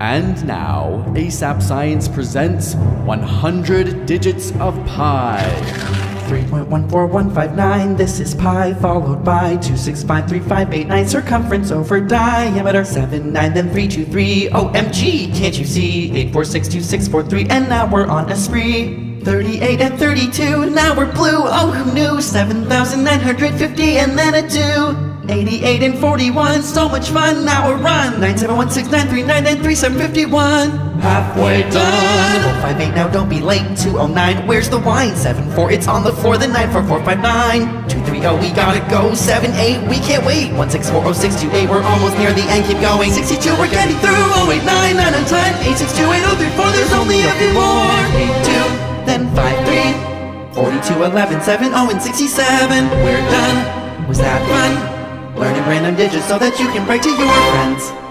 And now, ASAP Science presents 100 Digits of Pi. 3.14159, this is pi, followed by 2653589, circumference over diameter 79, then 323, OMG, can't you see? 8462643, and now we're on a spree. 38 and 32, now we're blue, oh who knew? 7,950 and then a 2. 88 and 41, so much fun, now we're on 97169393751. Halfway done. 058, now don't be late. 209, where's the wine? 74, it's on the floor. Then 94459. 230, we gotta go. 78, we can't wait. 1640628, we're almost near the end, keep going. 62, we're getting through. 089, 9 on time. 8628034, there's only a few more. 82, then 53. 42, 11, 7, oh, and 67. We're done. Was that fun? Random digits so that you can write to your friends.